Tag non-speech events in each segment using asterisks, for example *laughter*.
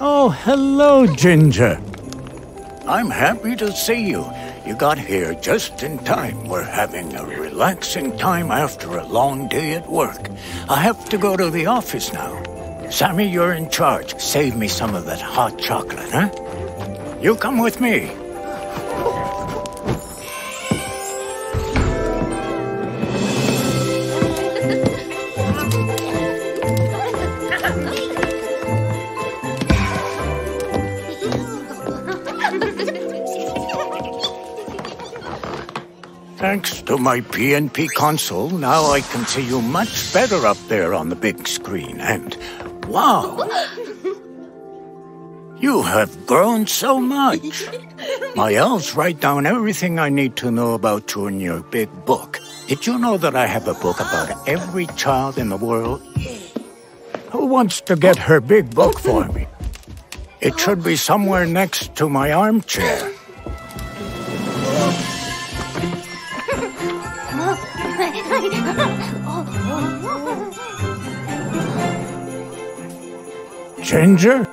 Oh, hello, Ginger. I'm happy to see you. You got here just in time. We're having a relaxing time after a long day at work. I have to go to the office now. Sammy, you're in charge. Save me some of that hot chocolate, huh? You come with me. Thanks to my PNP console, now I can see you much better up there on the big screen. And wow! *laughs* You have grown so much. My elves write down everything I need to know about you in your big book. Did you know that I have a book about every child in the world? Who wants to get her big book for me? It should be somewhere next to my armchair. Ginger?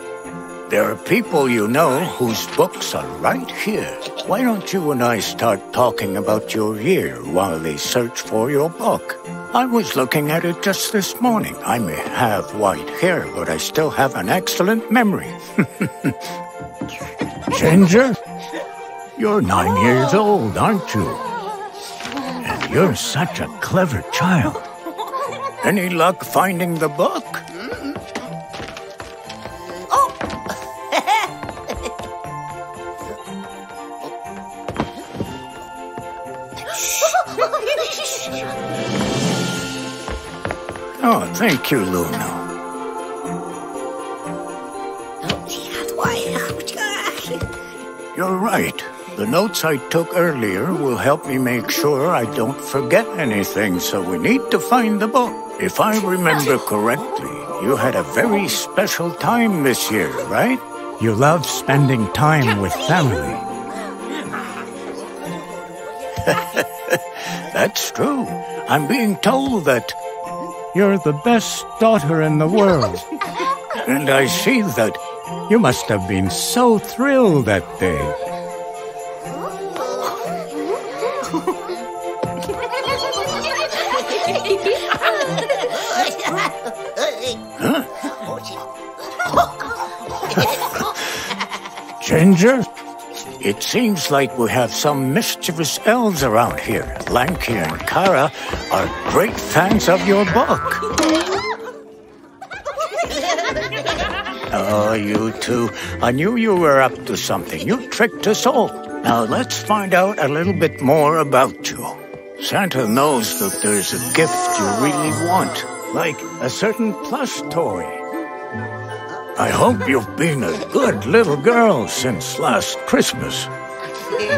There are people you know whose books are right here. Why don't you and I start talking about your year while they search for your book? I was looking at it just this morning. I may have white hair, but I still have an excellent memory. *laughs* Ginger? You're nine years old, aren't you? And you're such a clever child. Any luck finding the book? Oh, thank you, Luna. *laughs* You're right. The notes I took earlier will help me make sure I don't forget anything, so we need to find the book. If I remember correctly, you had a very special time this year, right? You love spending time with family. *laughs* That's true. I'm being told that You're the best daughter in the world. *laughs* And I see that You must have been so thrilled that day. *laughs* Ginger? It seems like we have some mischievous elves around here. Lanky and Kara are great fans of your book. *laughs* Oh, you two. I knew you were up to something. You tricked us all. Now let's find out a little bit more about you. Santa knows that there's a gift you really want, like a certain plush toy. I hope you've been a good little girl since last Christmas.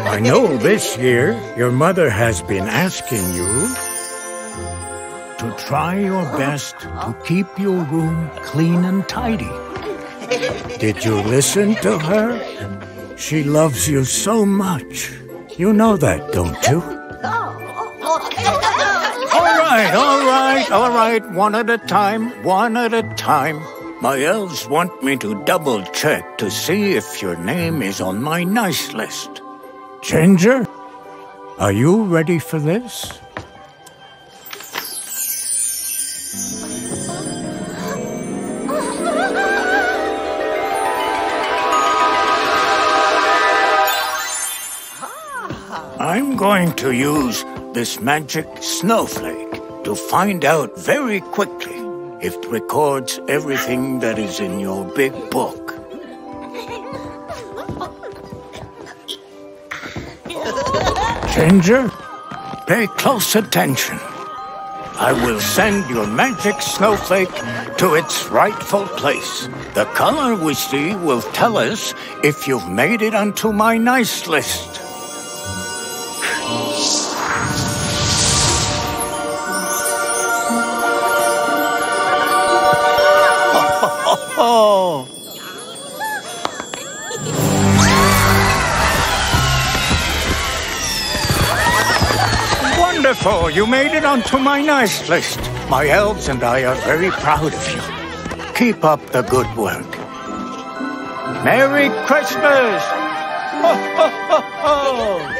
I know this year your mother has been asking you To try your best to keep your room clean and tidy. Did you listen to her? She loves you so much. You know that, don't you? All right, all right, all right. One at a time, one at a time. My elves want me to double check to see if your name is on my nice list. Ginger? Are you ready for this? I'm going to use this magic snowflake to find out very quickly it records everything that is in your big book. Ginger, pay close attention. I will send your magic snowflake to its rightful place. The color we see will tell us if you've made it onto my nice list. Wonderful. You made it onto my nice list. My elves and I are very proud of you. Keep up the good work. Merry Christmas! Ho, ho, ho, ho!